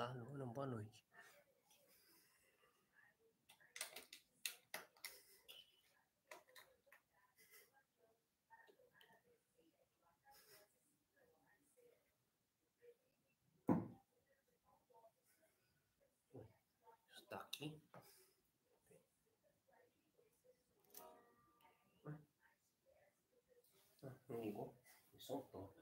Luana, boa noite. Está aqui. Ah, não ligou? Me soltou.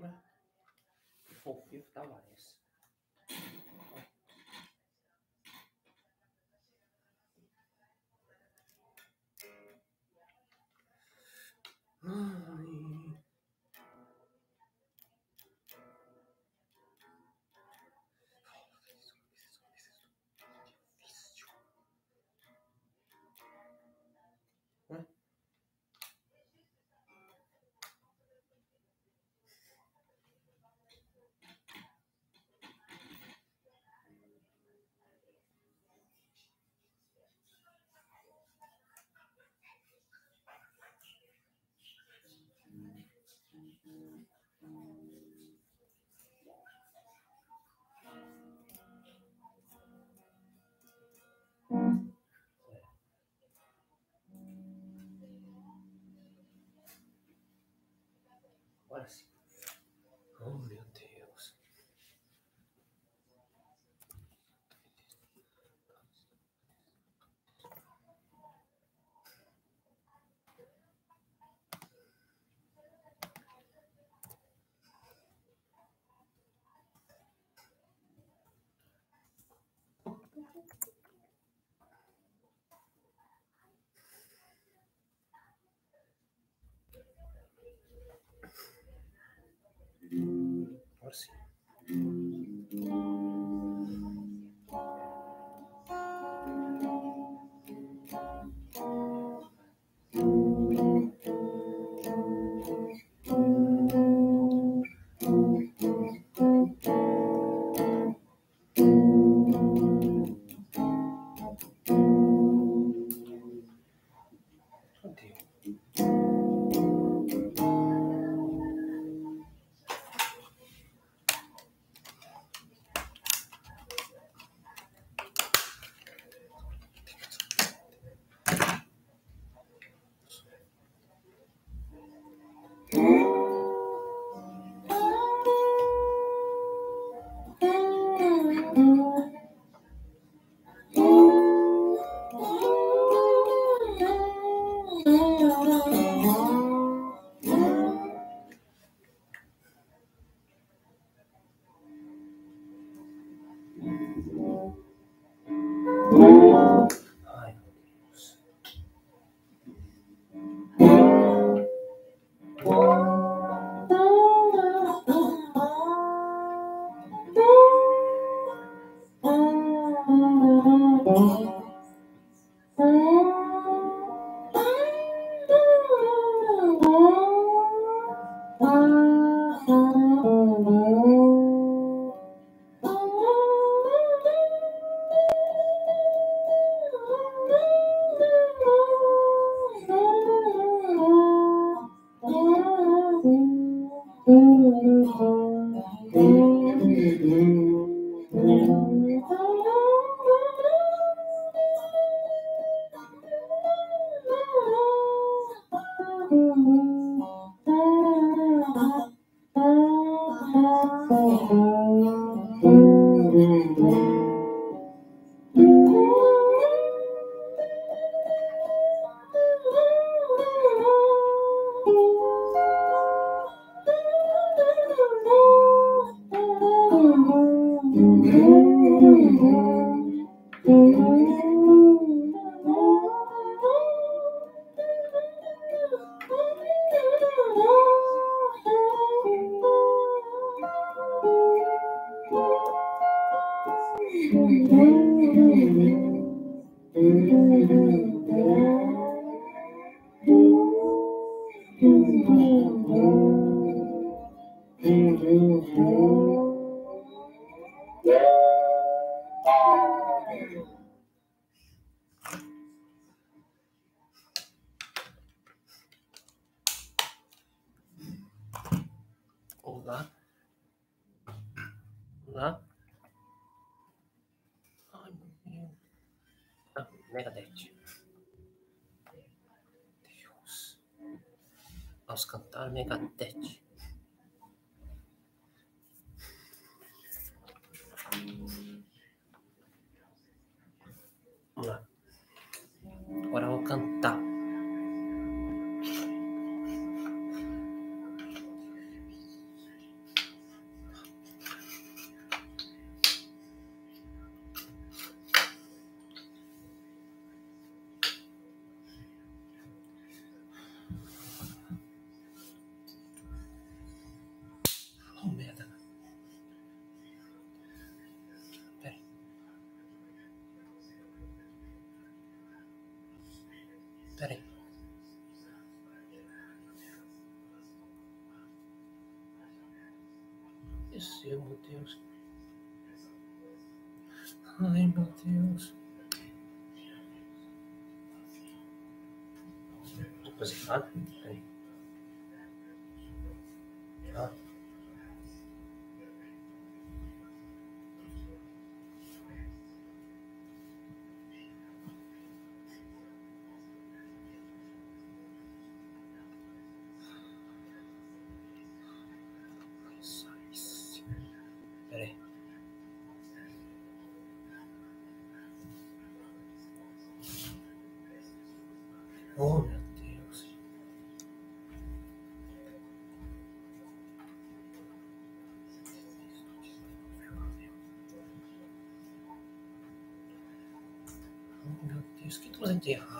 Né? Que fofinho tava. Agora Agora sim. Desceu, meu Deus. Ai, meu Deus. Depois errado? Peraí. Ah. discutam as enterras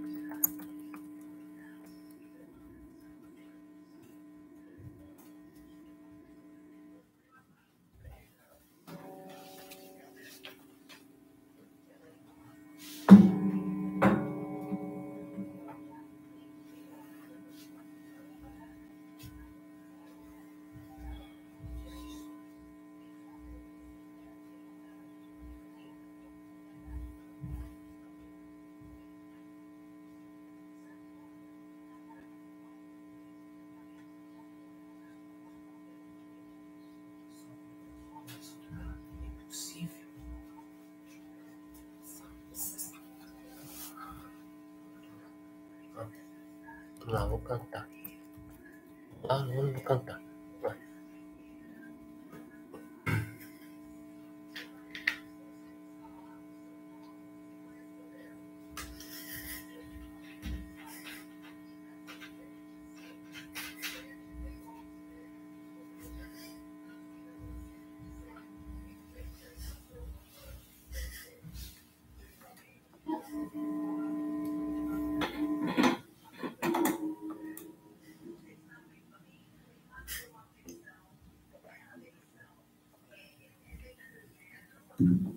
簡単。あ、俺度簡単。Ai,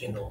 De novo.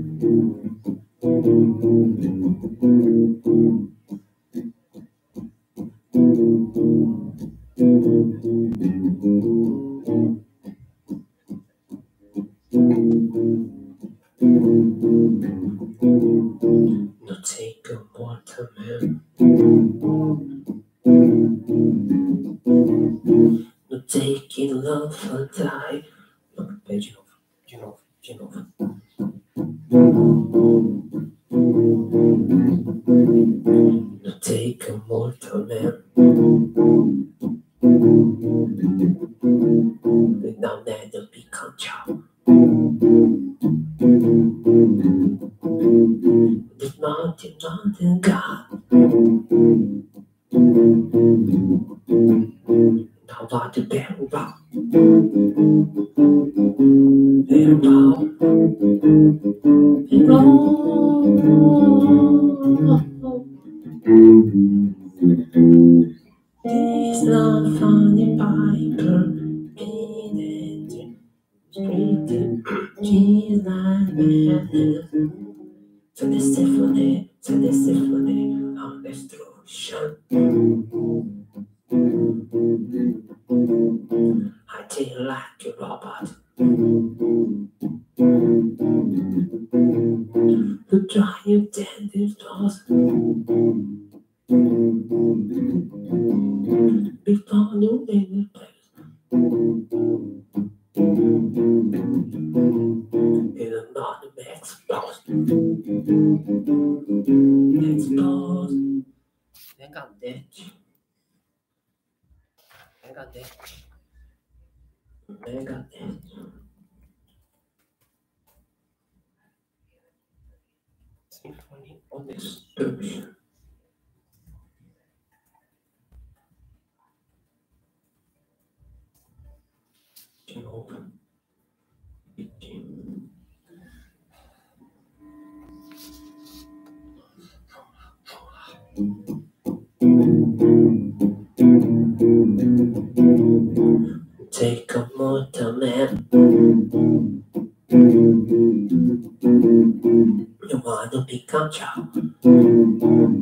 Tchau, tchau.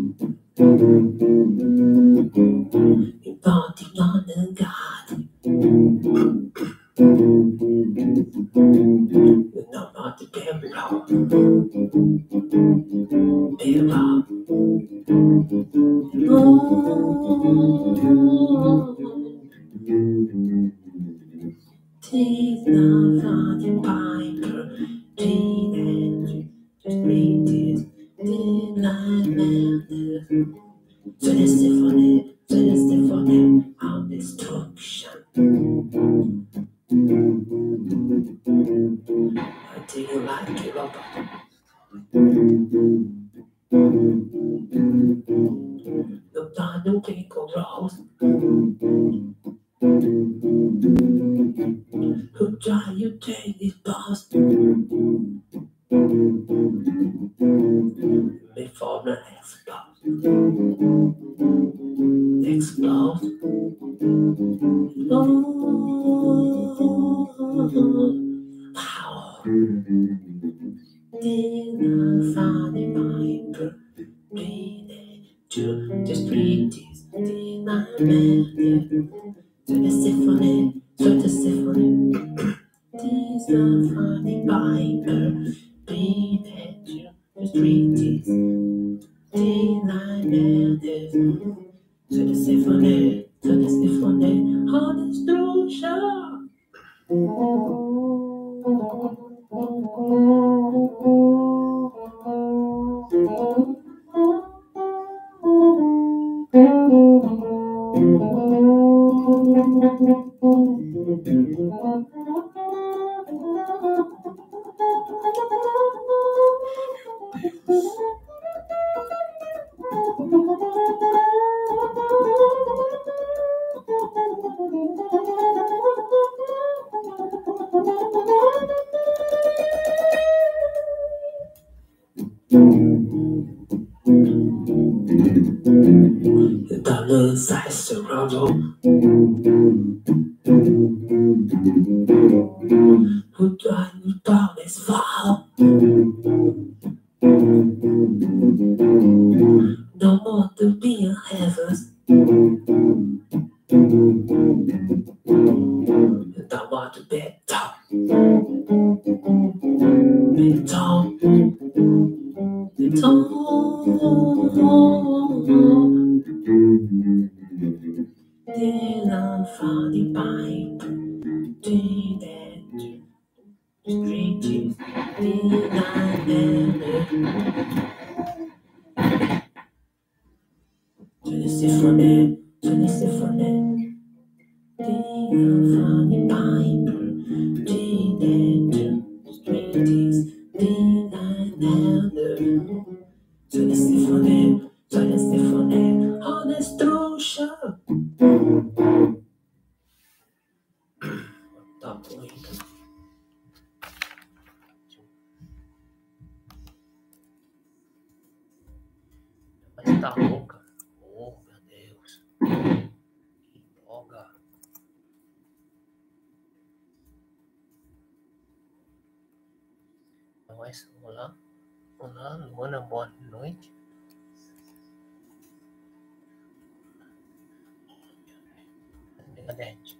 internet.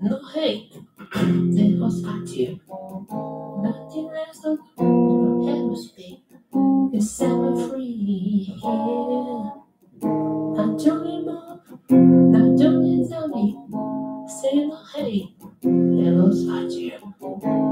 No hate, they host at you. Nothing less than you ever speak. You set me free here. I don't need more, I don't need any. Say no hate, they host at you.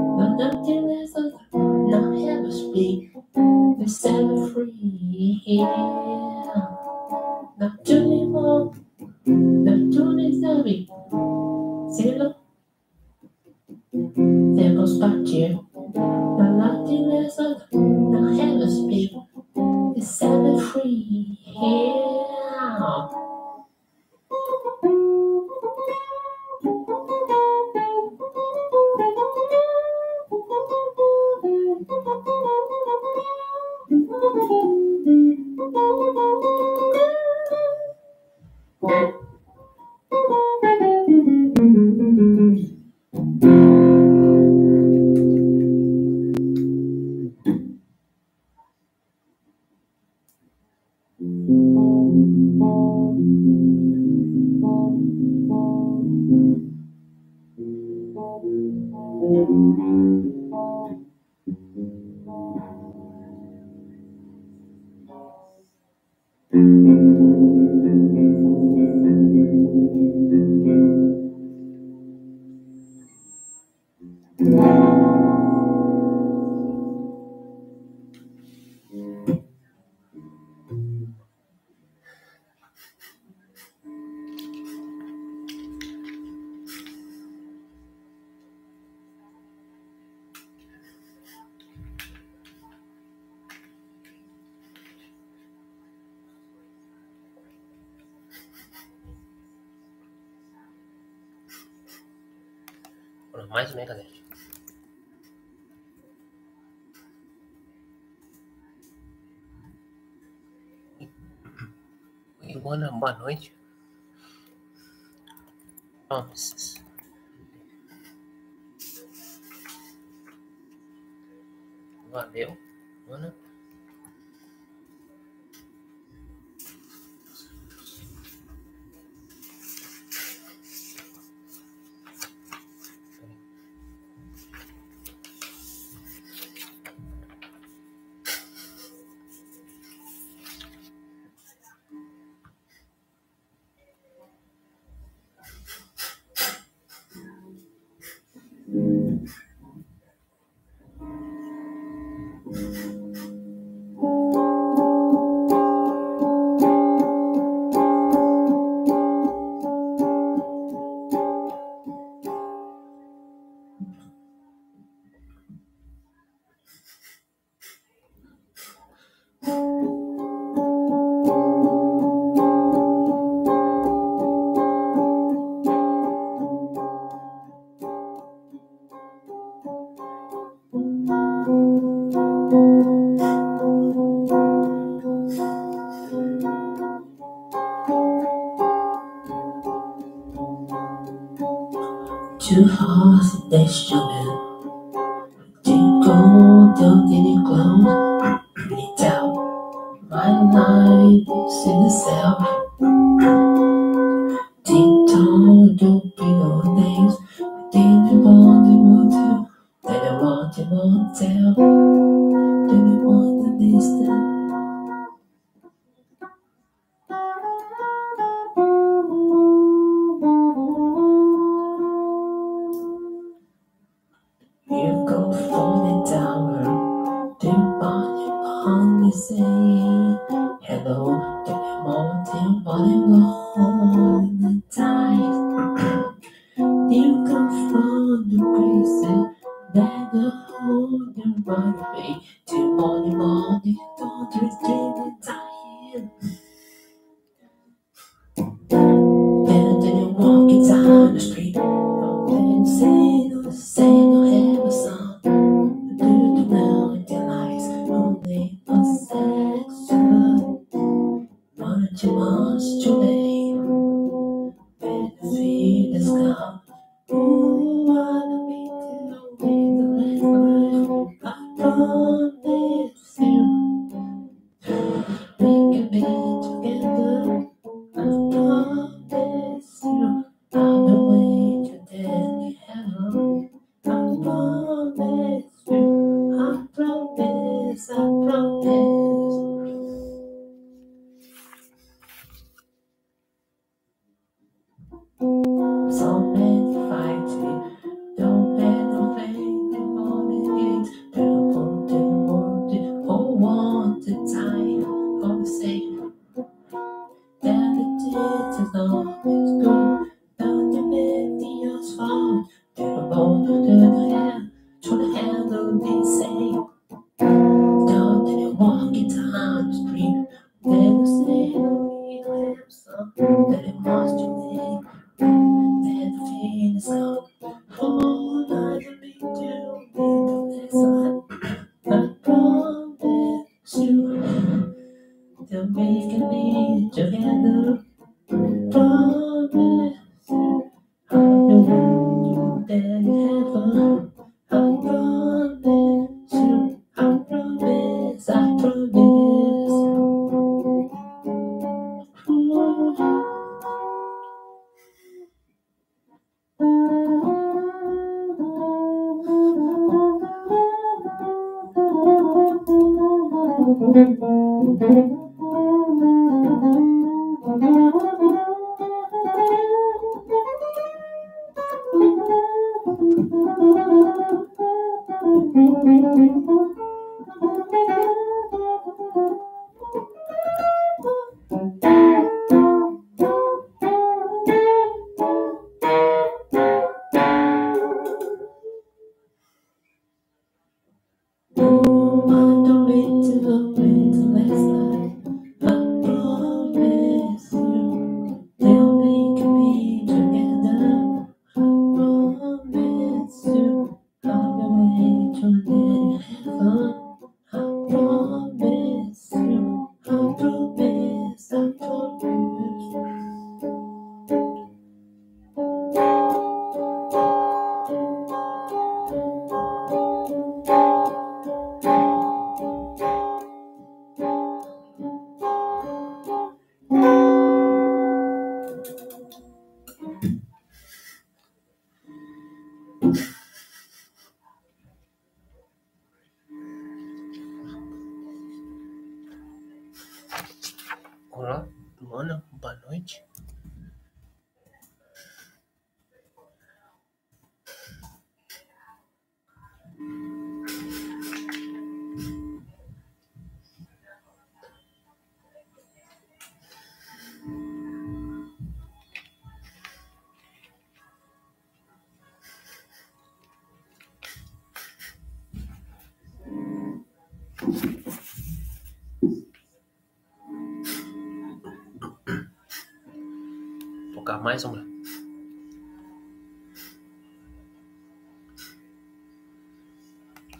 Focar mais uma.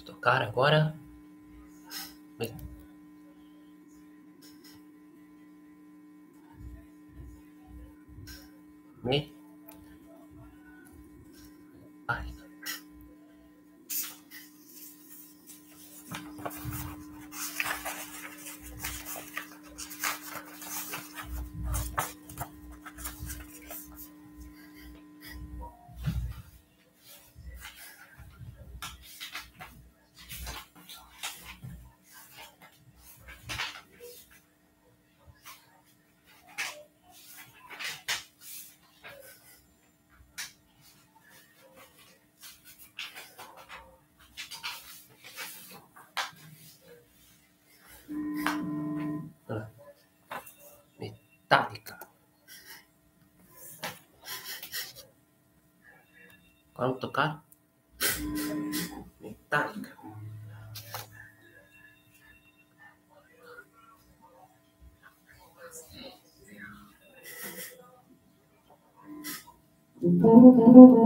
Tocar agora. Mm-hmm.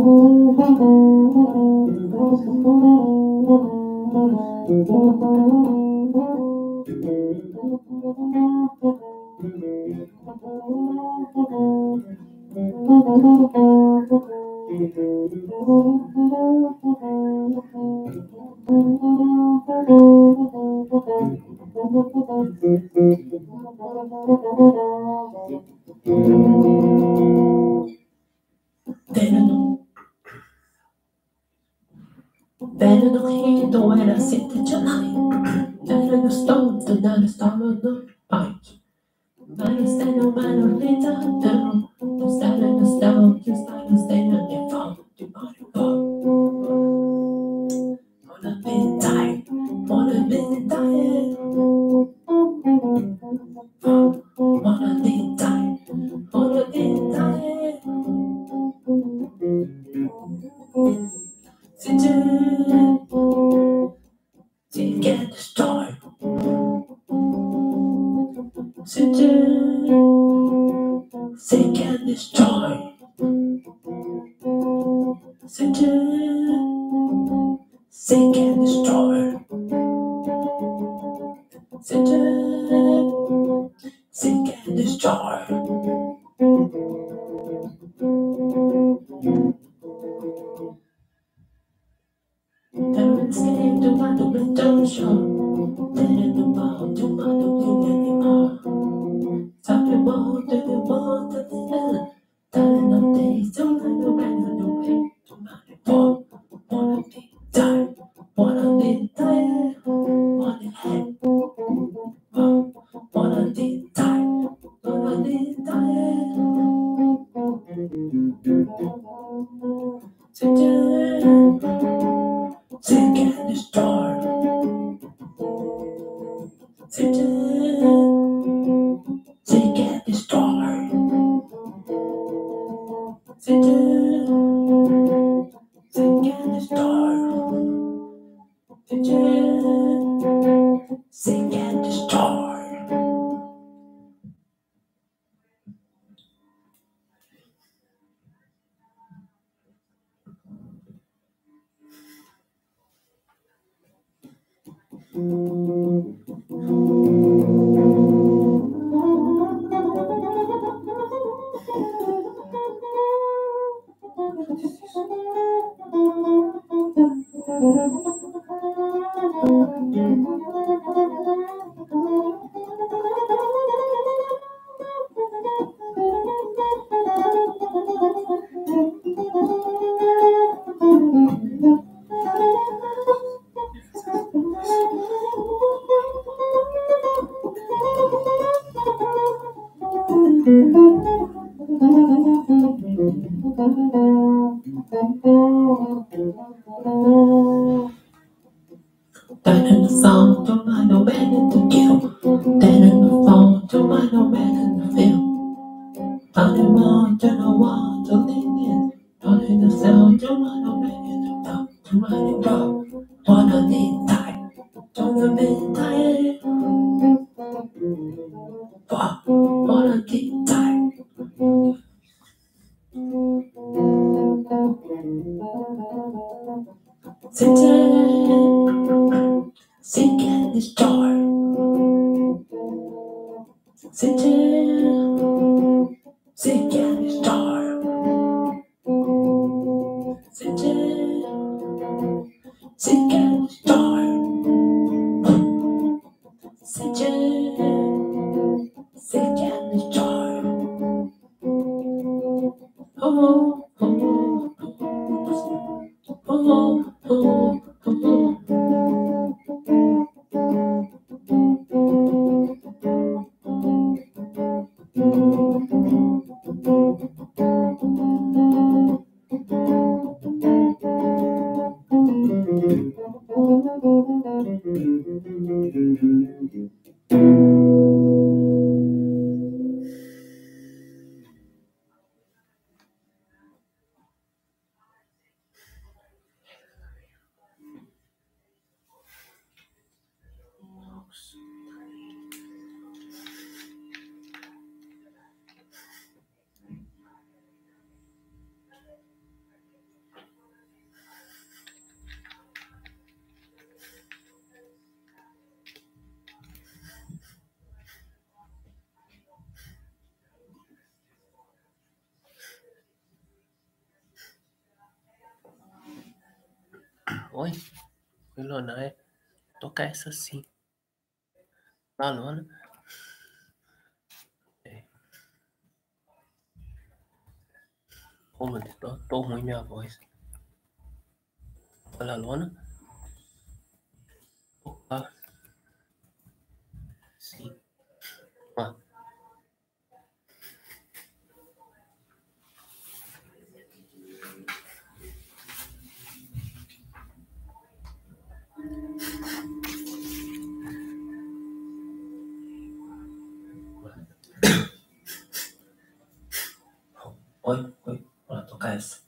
To do, começa assim. Na nona. É. Oh, tô, tô ruim minha voz. Olha a lona. Opa. Sim. Ah. Oi, oi. Bora tocar essa.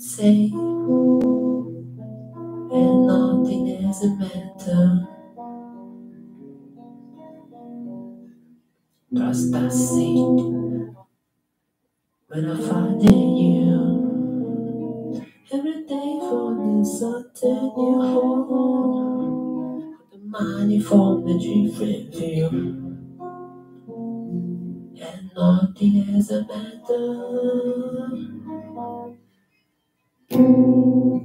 Say. And nothing is a matter. Trust I see when I find in you. Every day for the certain you hold. The money from the free view. And nothing is a matter. Never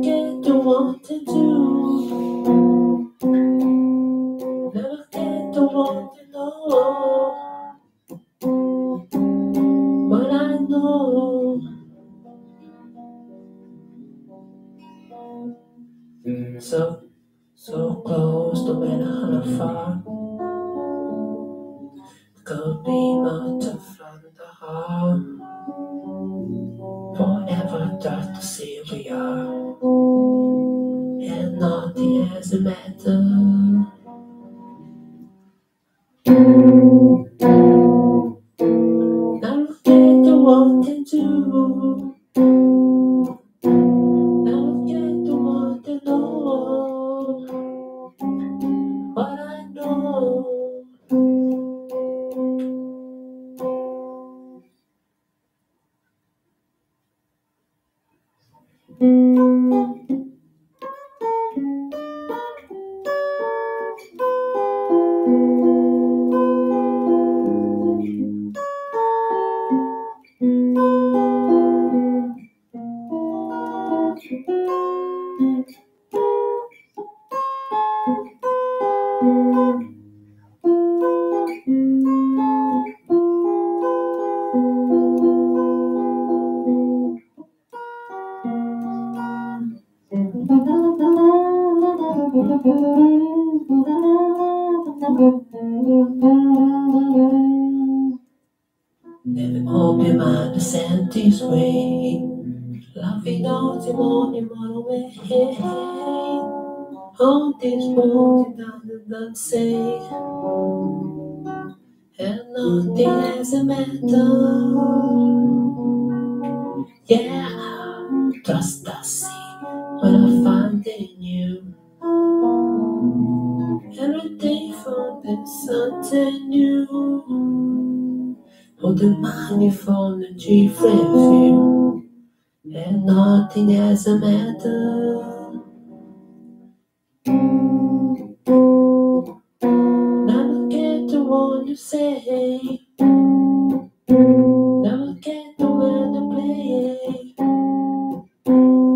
get to want to do. Never get to want to know. But I know. So, so close, to matter how far. Could be much from the. Forever just to see we are. And nothing else matter. Matter. Yeah, trust see what I find in you. Every day for this something new. All the money from the chief refuge. And nothing else matter. Never say. Never get to where to play.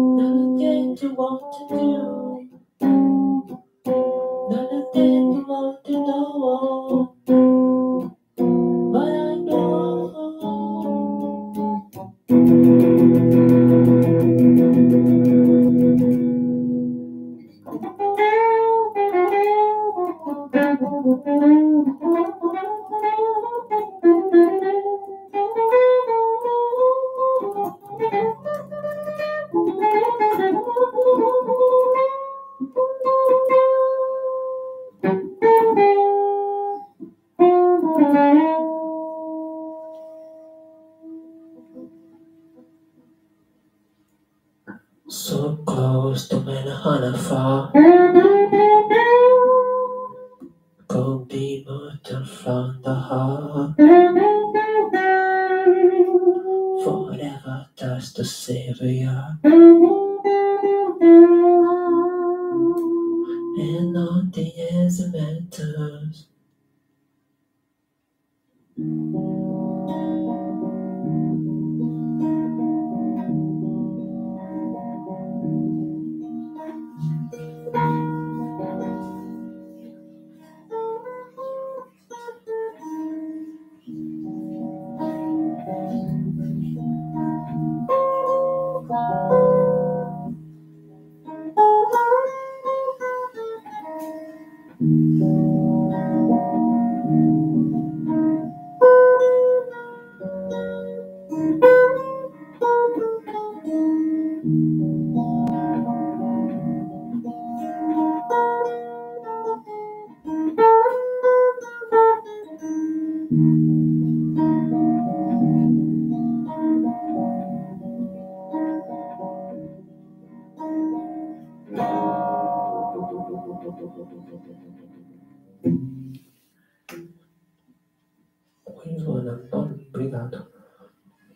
Never get to what to do. Never get to. But I know.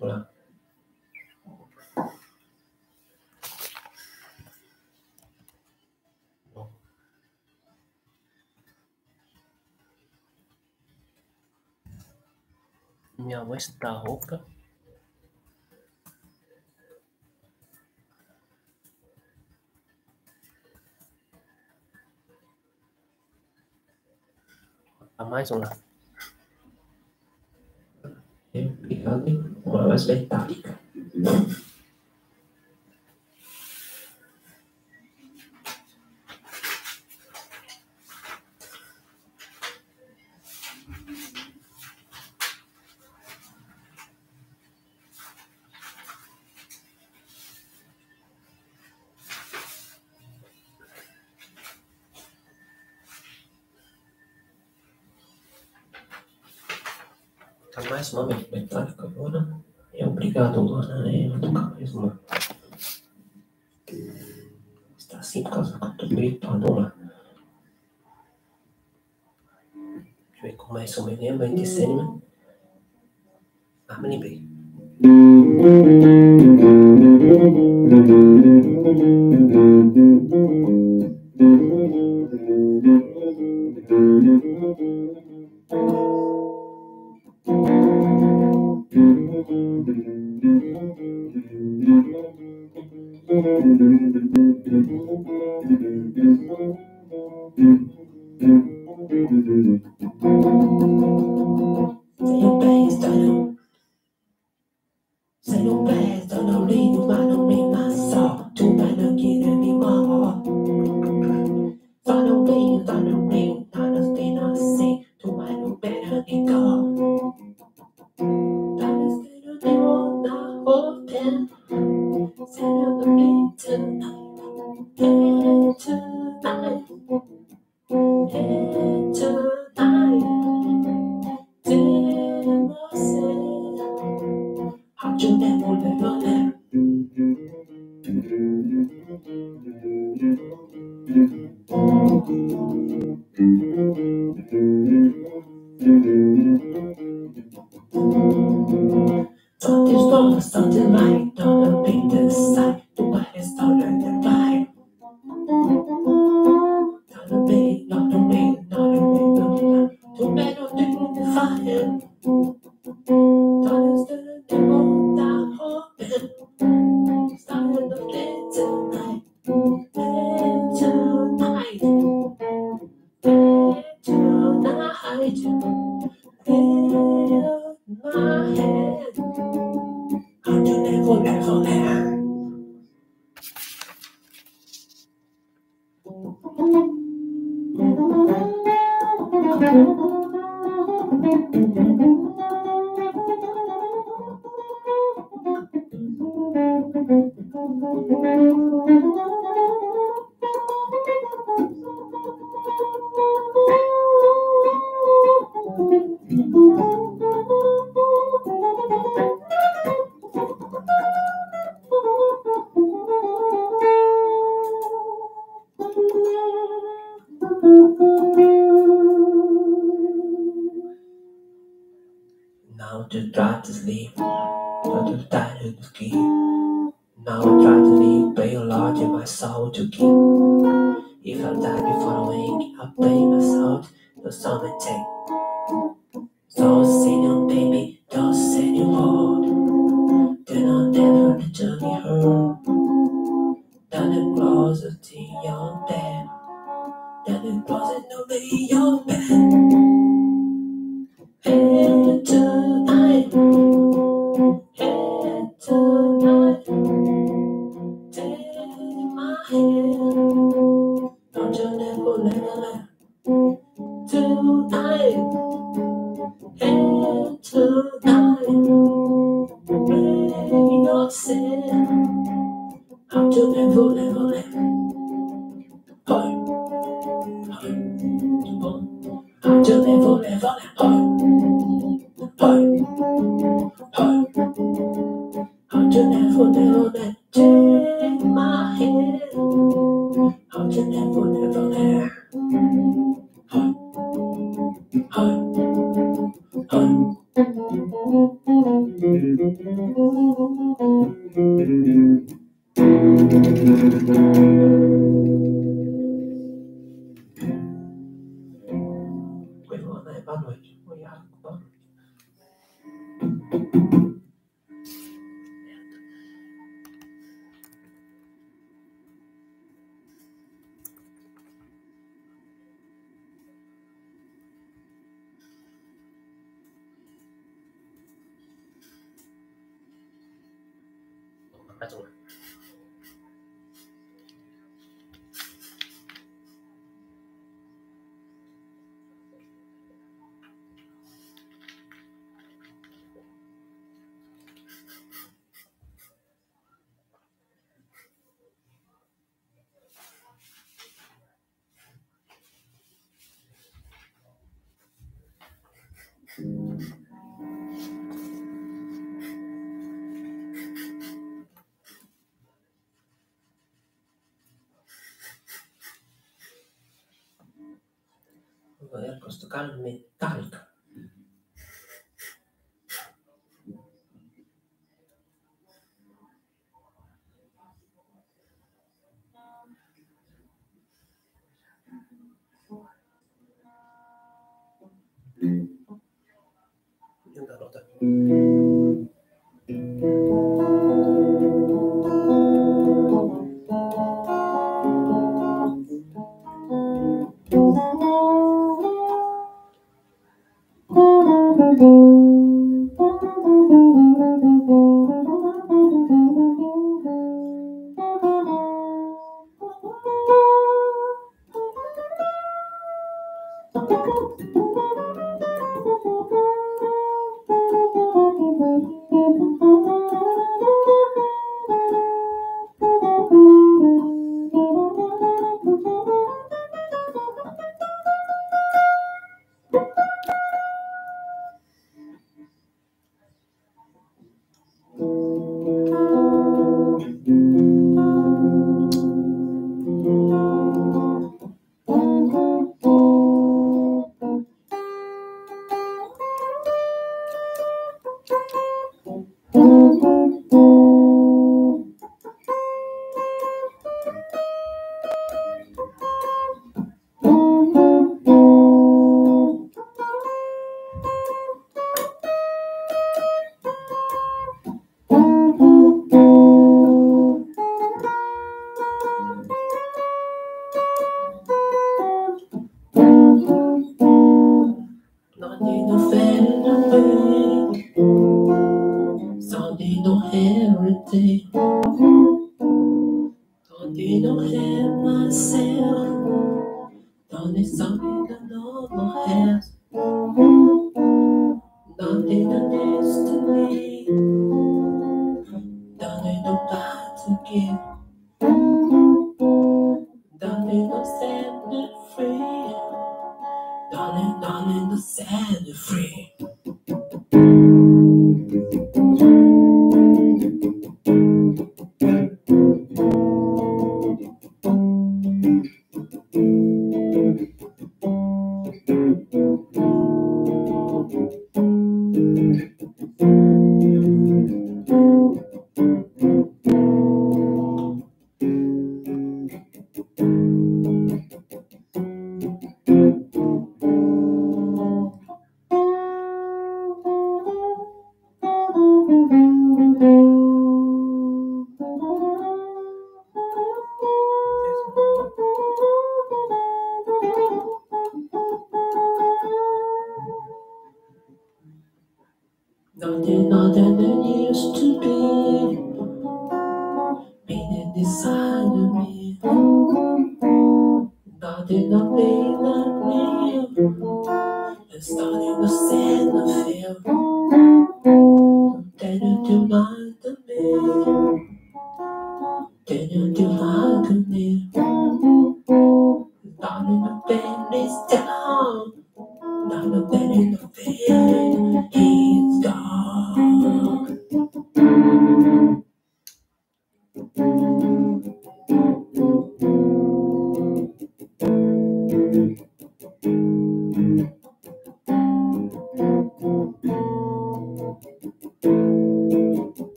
Olá. Minha mãe está rouca. A mais um lá. mas da Tá mais uma vez. happy following a song, assault, no summer take. So, sing you, baby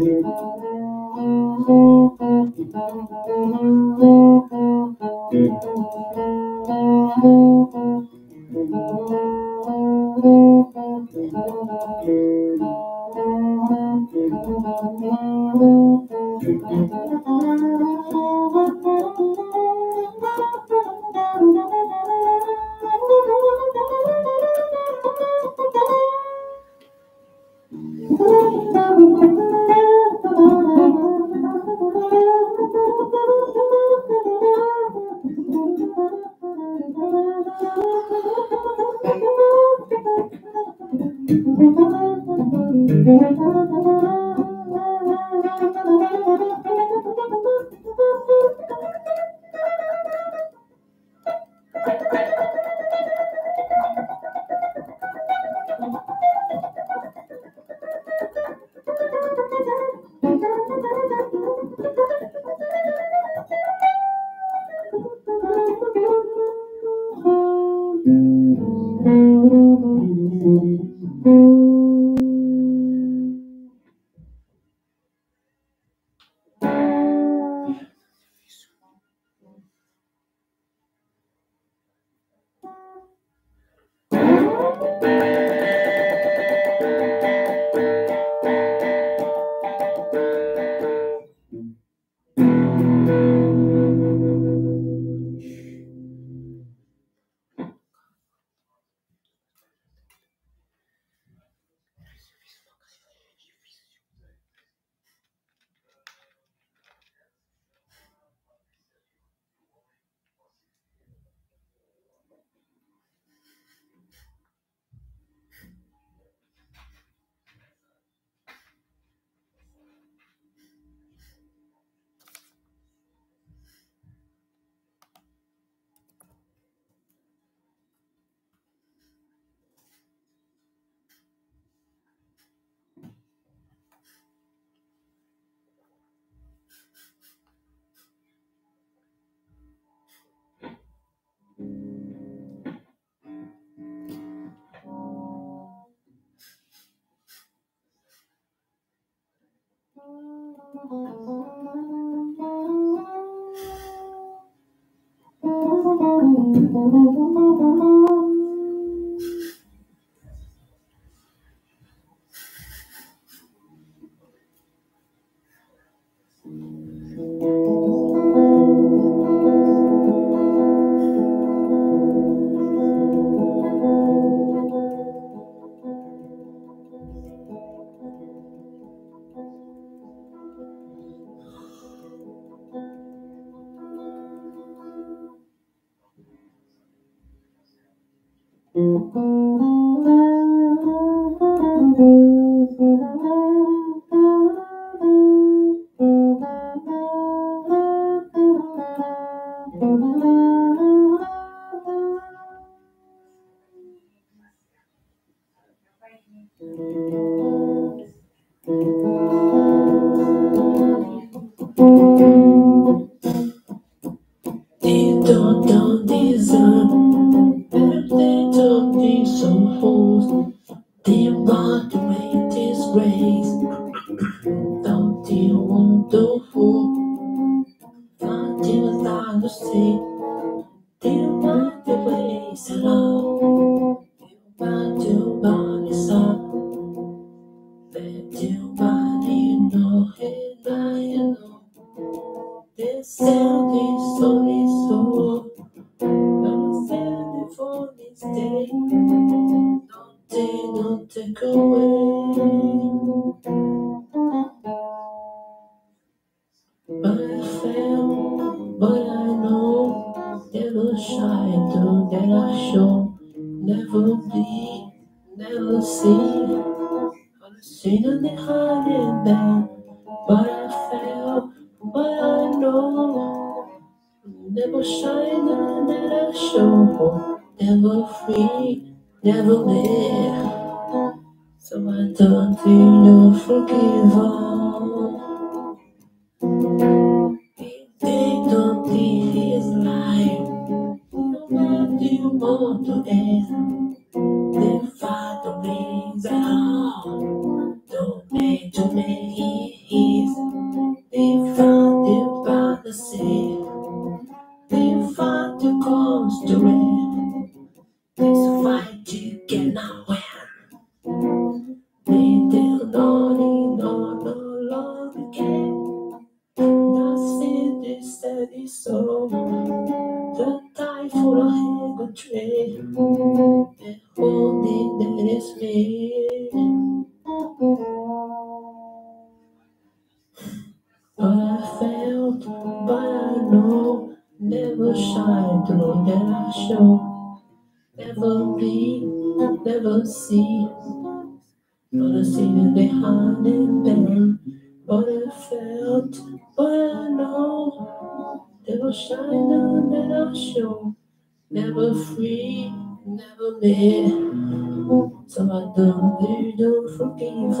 Thank you. They want to waste it that I show Never be, never see Gonna see nothing hiding there But I feel, but I know Never shine through that I show Never free, never live So I don't feel no forgiven They ことです。I show Never be, never see But I see that they hiding there But I felt, but I know Never shine through that I show Never free, never me So I don't need no forgive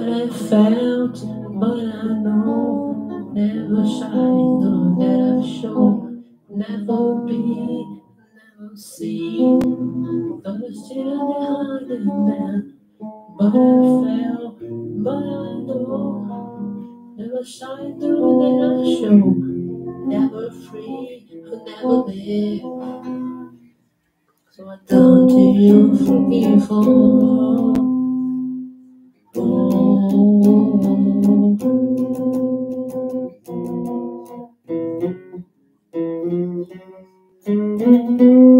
But I felt, but I know Never shine through that I show Never be, never see. Gonna still behind the man. But I felt, but I know Never shine through that I show. Never free, never live So I turn to you forgive all. Never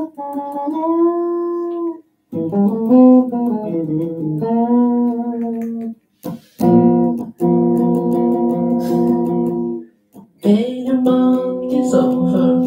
among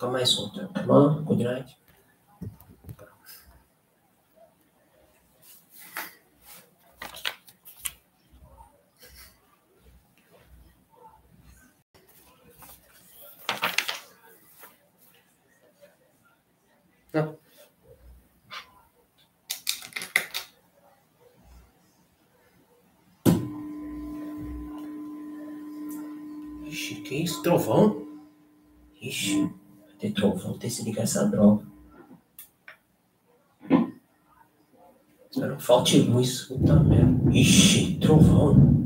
Fica mais solto. Mano, good night. Não. Ixi, que isso? Trovão? Ixi. Tetron, vão ter se ligar essa droga. Não falte luz, puta merda. Ixi, trovão.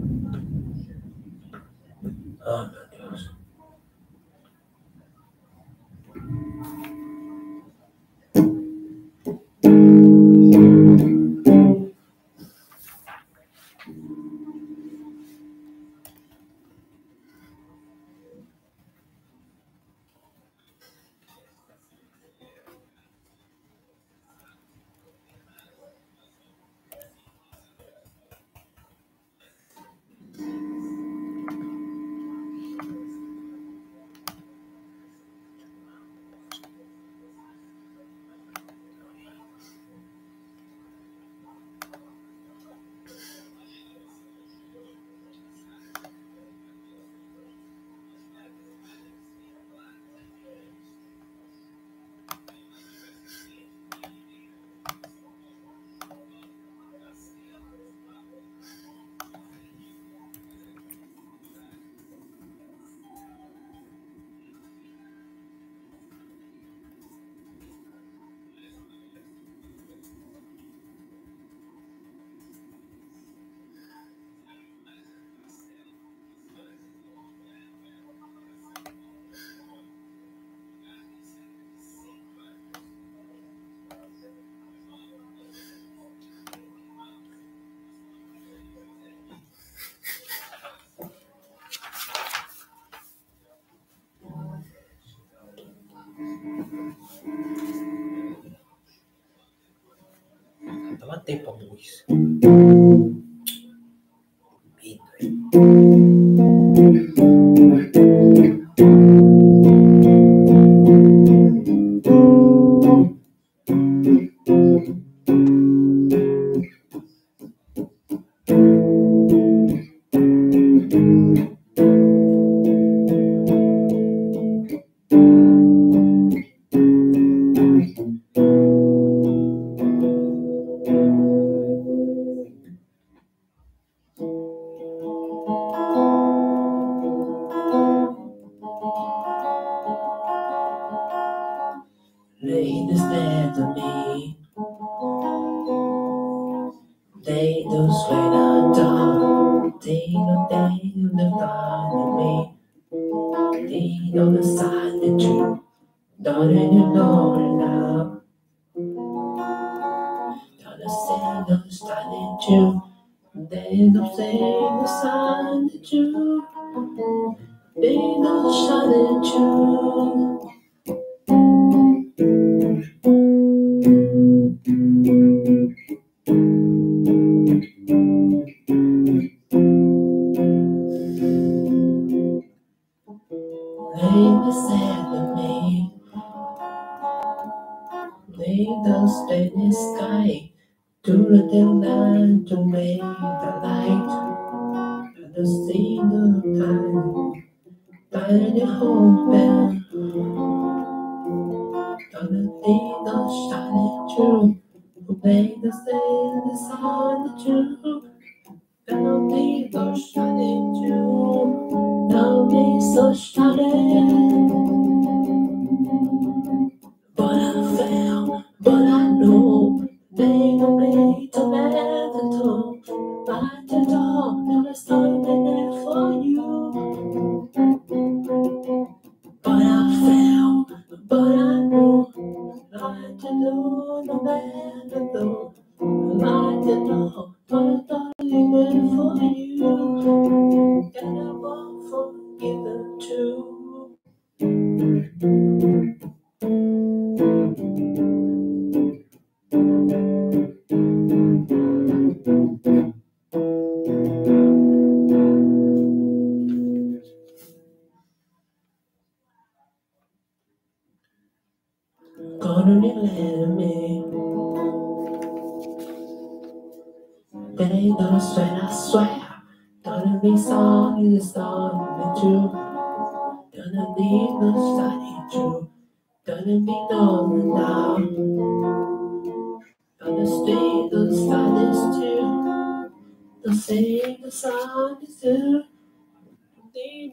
tempo a bois.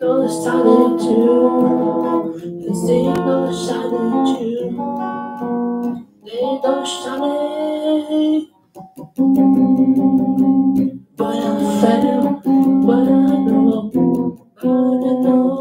Don't shine at you. They don't shine it you. They don't shine But I fail. but I know, but I know.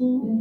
Música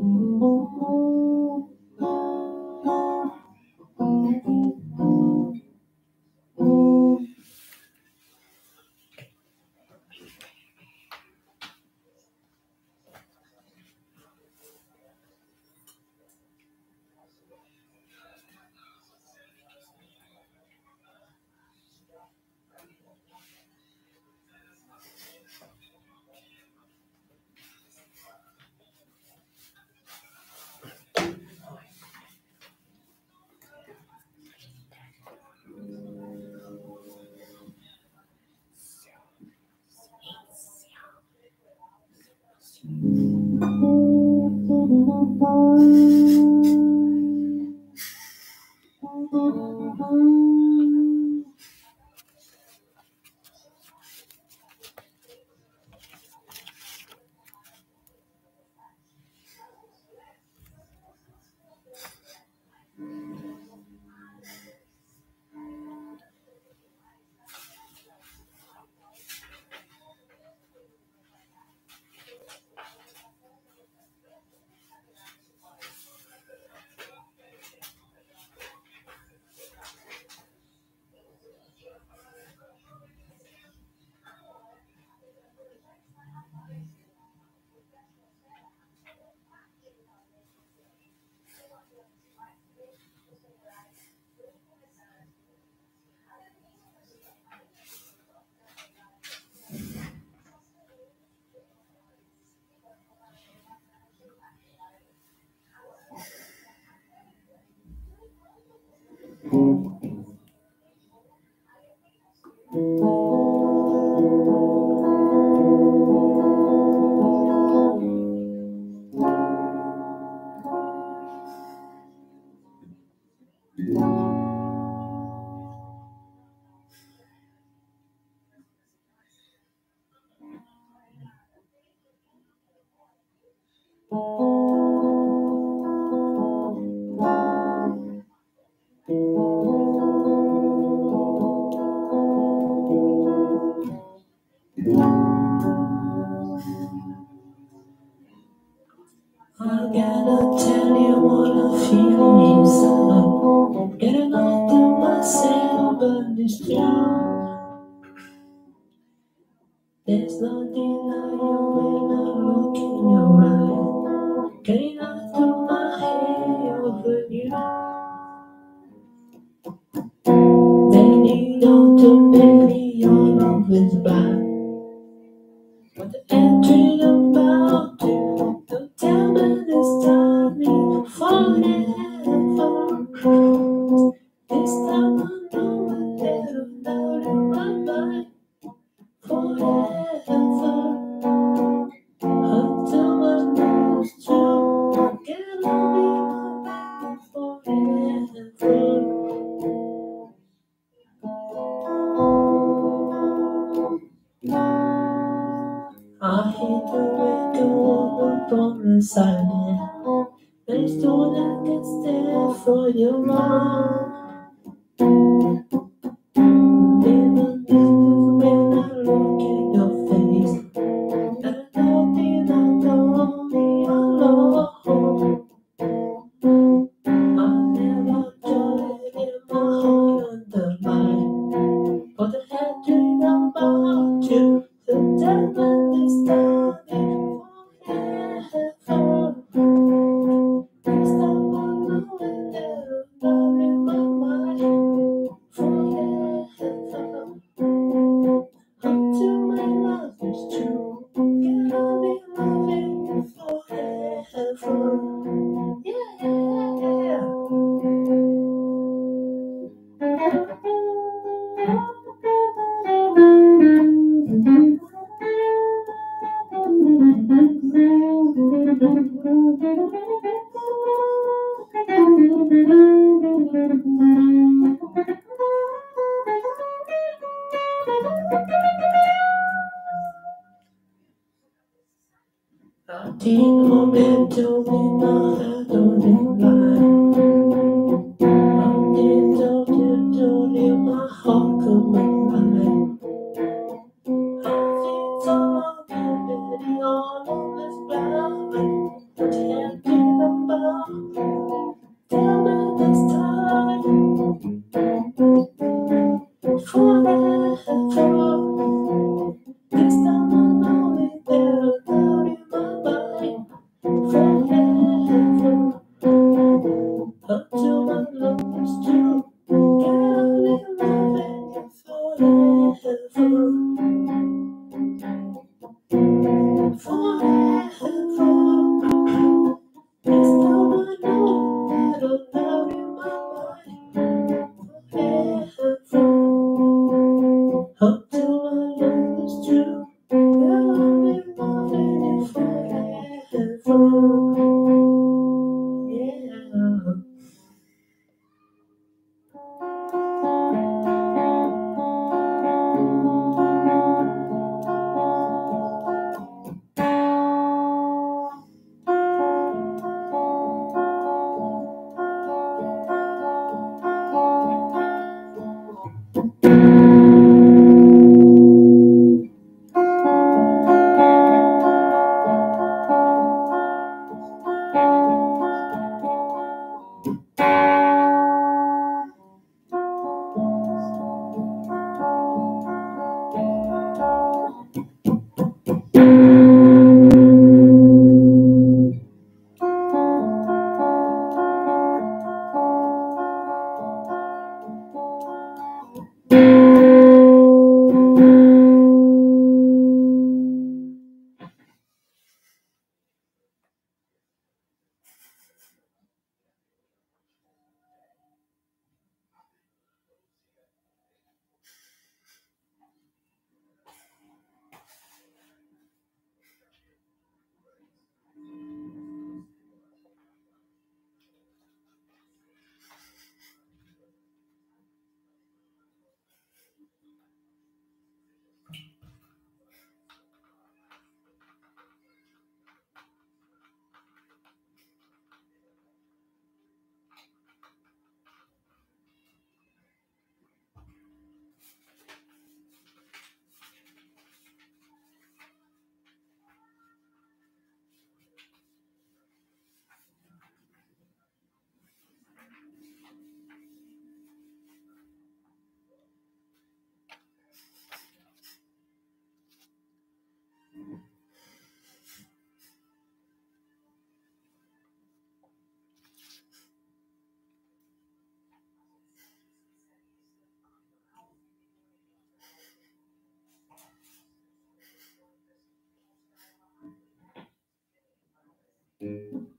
Mm-hmm.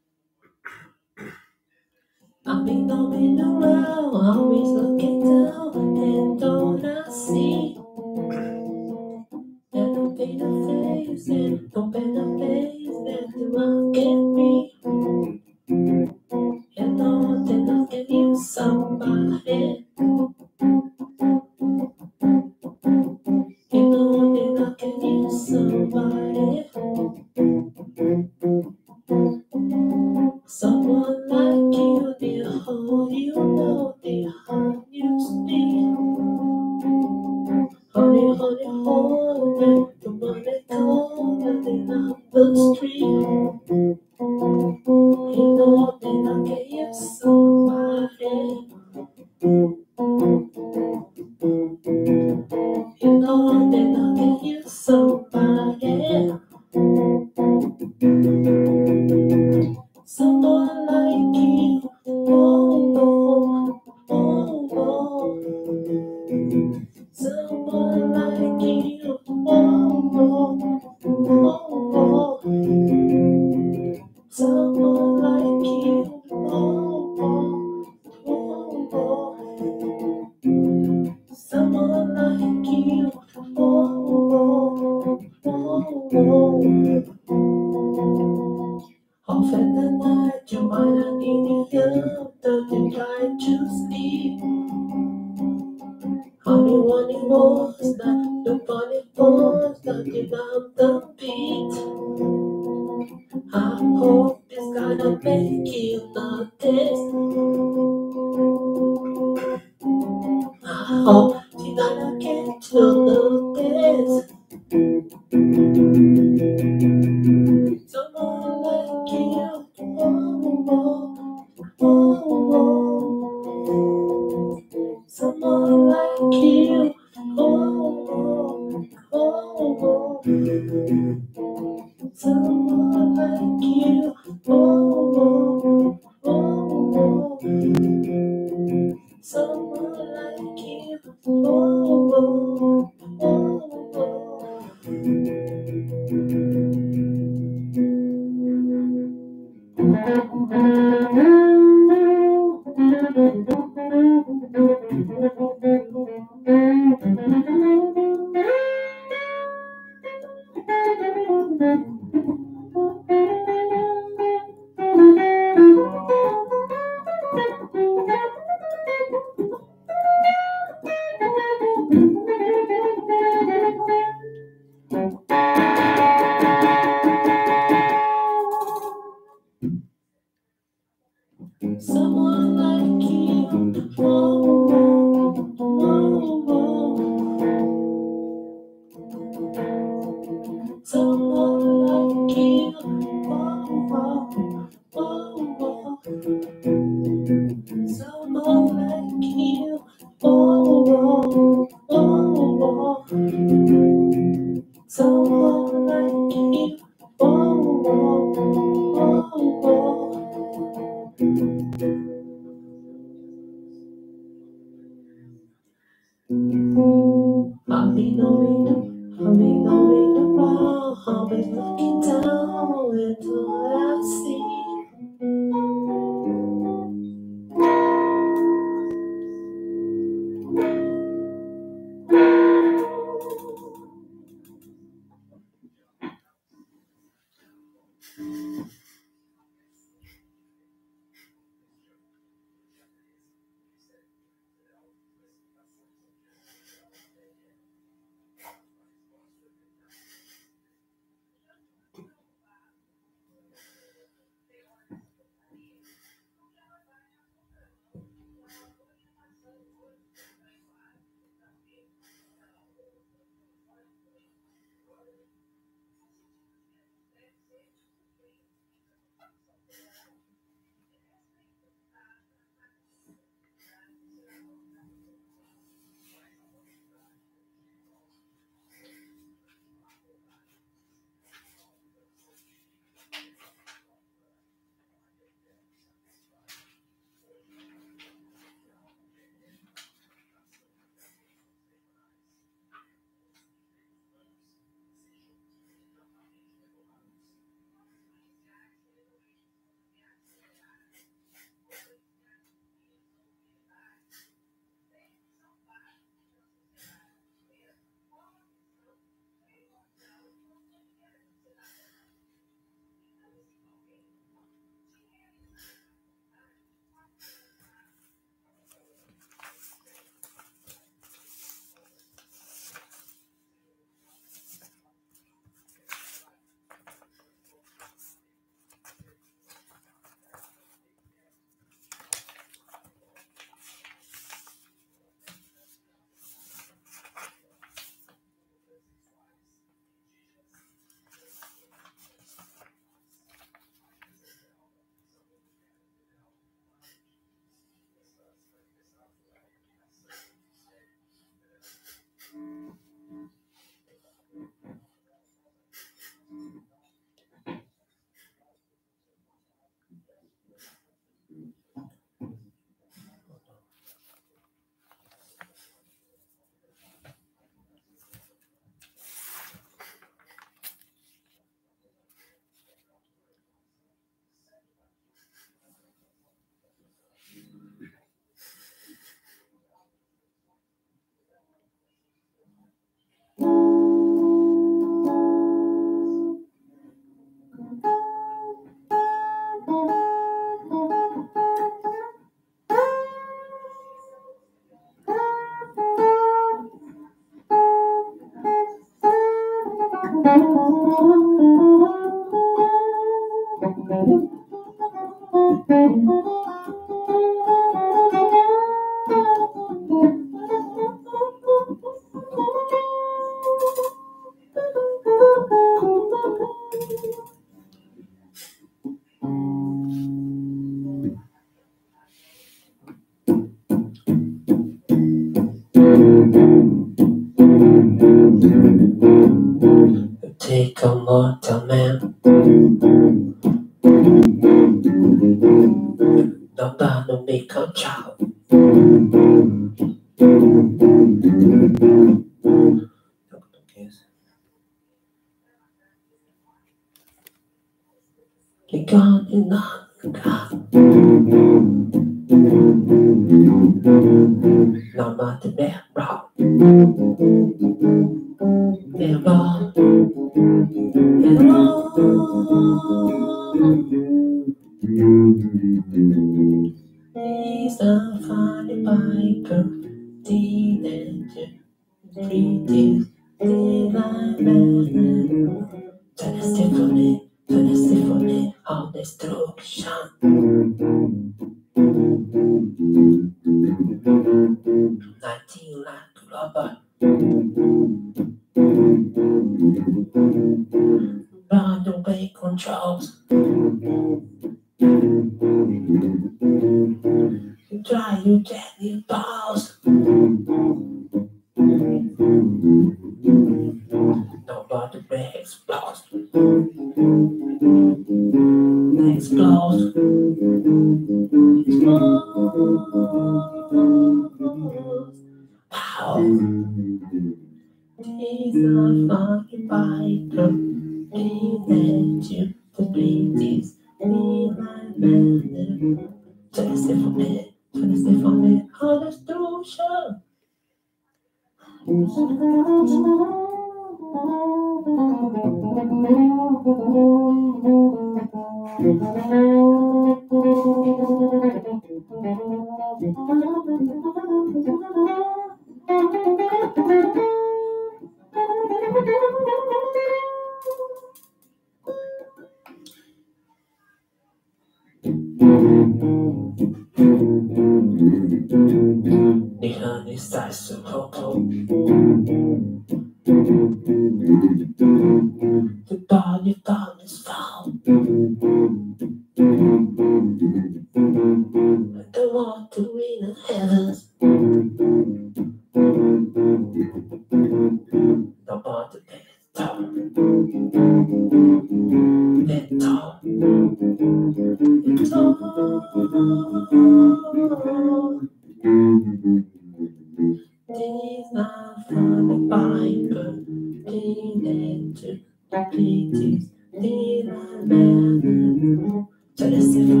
Men. So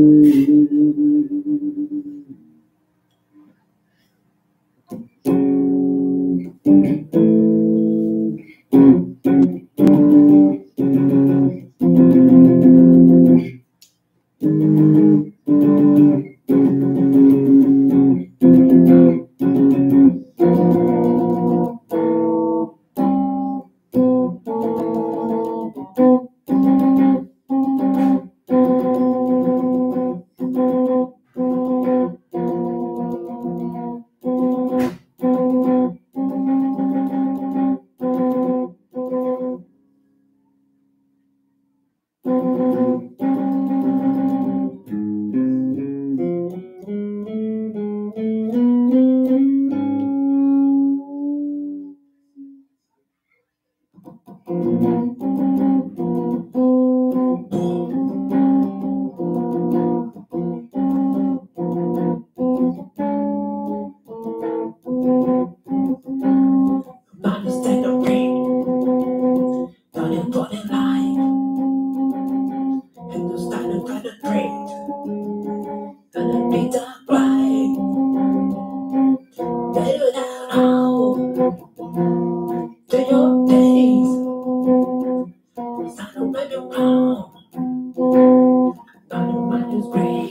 Don't let it wrong. Don't break.